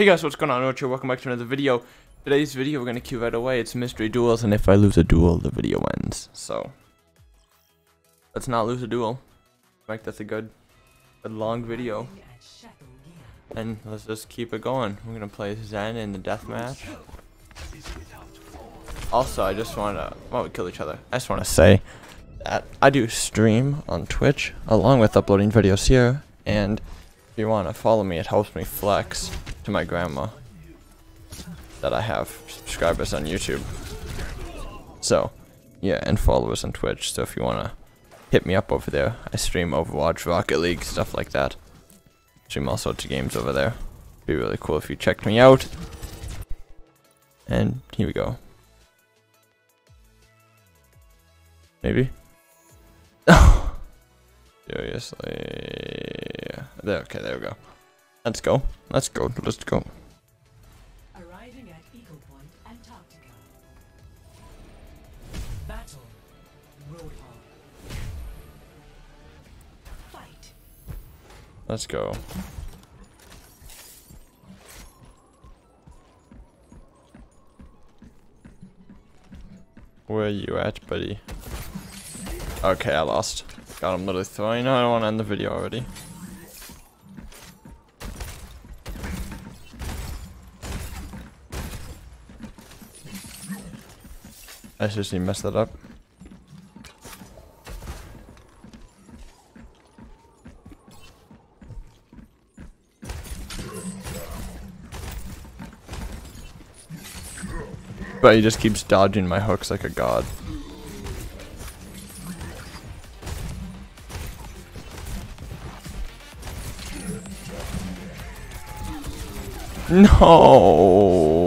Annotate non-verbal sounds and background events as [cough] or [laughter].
Hey guys, what's going on? Roach Welcome back to another video. Today's video we're gonna queue right away. It's mystery duels, and if I lose a duel, the video ends. So let's not lose a duel. Make this a good, good long video. And let's just keep it going. We're gonna play Zen in the deathmatch. Also, I just wanna well we kill each other. I just wanna say that I do stream on Twitch along with uploading videos here, and if you wanna follow me, it helps me flex to my grandma that I have subscribers on YouTube. So, yeah, and followers on Twitch. So if you wanna hit me up over there, I stream Overwatch, Rocket League, stuff like that. Stream all sorts of games over there. Be really cool if you checked me out. And here we go. Maybe. [laughs] Seriously. There. Okay, there we go. Let's go. Let's go. Let's go. Arriving at Eagle Point, Antarctica. Battle. Roadhog. Fight. Let's go. Where are you at, buddy? Okay, I lost. God, I'm literally throwing. I don't want to end the video already. I seriously messed that up. But he just keeps dodging my hooks like a god. No.